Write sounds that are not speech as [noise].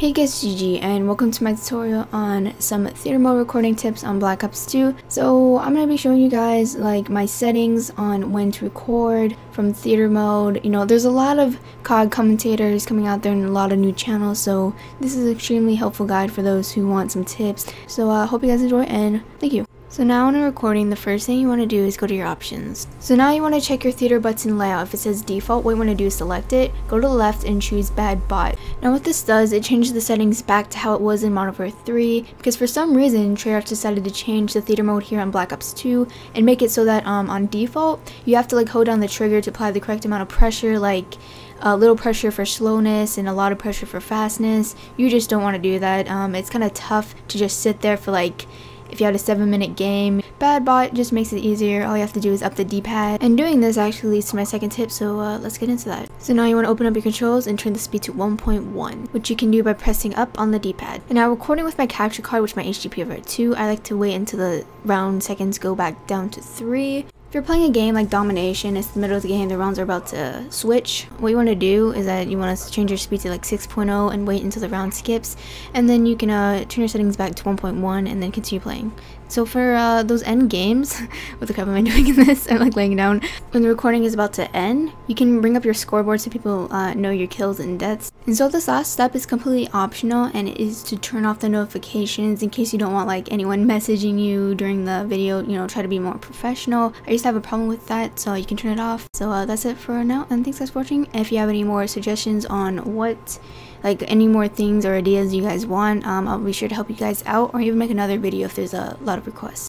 Hey guys, GG and welcome to my tutorial on some theater mode recording tips on Black Ops 2. So I'm going to be showing you guys like my settings on when to record from theater mode. You know, there's a lot of COD commentators coming out there and a lot of new channels, so this is an extremely helpful guide for those who want some tips. So I uh, hope you guys enjoy and thank you. So now when recording, the first thing you want to do is go to your options. So now you want to check your theater button layout. If it says default, what you want to do is select it, go to the left and choose bad bot. Now what this does, it changes the settings back to how it was in Modern Warfare 3 because for some reason Treyarch decided to change the theater mode here on Black Ops 2 and make it so that um, on default you have to like hold down the trigger to apply the correct amount of pressure like a little pressure for slowness and a lot of pressure for fastness. You just don't want to do that. Um, it's kind of tough to just sit there for like if you had a 7 minute game. Bad bot just makes it easier, all you have to do is up the d-pad. And doing this actually leads to my second tip, so uh, let's get into that. So now you want to open up your controls and turn the speed to 1.1, which you can do by pressing up on the d-pad. And now recording with my capture card, which my HD PVR 2, I like to wait until the round seconds go back down to 3. If you're playing a game like Domination, it's the middle of the game, the rounds are about to switch. What you want to do is that you want to change your speed to like 6.0 and wait until the round skips. And then you can uh, turn your settings back to 1.1 and then continue playing. So for uh, those end games, [laughs] what the crap am I [laughs] doing in this? I'm like laying down. When the recording is about to end, you can bring up your scoreboard so people uh, know your kills and deaths. And so this last step is completely optional and it is to turn off the notifications in case you don't want like anyone messaging you during the video, you know, try to be more professional. I used to have a problem with that, so you can turn it off. So uh, that's it for now and thanks guys for watching. If you have any more suggestions on what like any more things or ideas you guys want um, i'll be sure to help you guys out or even make another video if there's a lot of requests